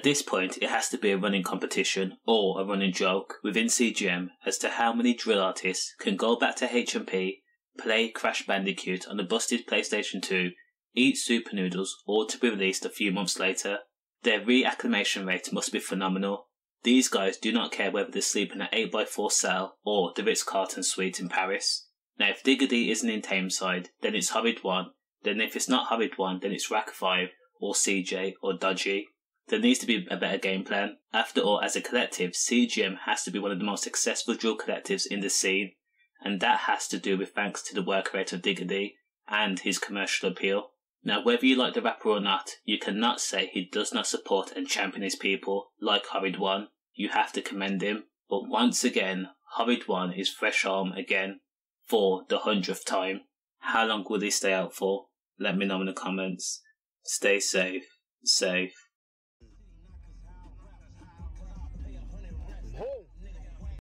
At this point, it has to be a running competition or a running joke within CGM as to how many drill artists can go back to HP, play Crash Bandicoot on a busted PlayStation 2, eat super noodles, or to be released a few months later. Their reacclimation rate must be phenomenal. These guys do not care whether they sleep in an 8x4 cell or the Ritz Carlton suite in Paris. Now, if Digga D isn't in Thameside, then it's Horrid1. Then if it's not Horrid1, then it's Rack 5 or CJ or Dodgy. There needs to be a better game plan. After all, as a collective, CGM has to be one of the most successful drill collectives in the scene, and that has to do with thanks to the work rate of Digga D and his commercial appeal. Now, whether you like the rapper or not, you cannot say he does not support and champion his people like Horrid1. You have to commend him. But once again, Horrid1 is fresh home again for the hundredth time. How long will they stay out for? Let me know in the comments. Stay safe. Safe.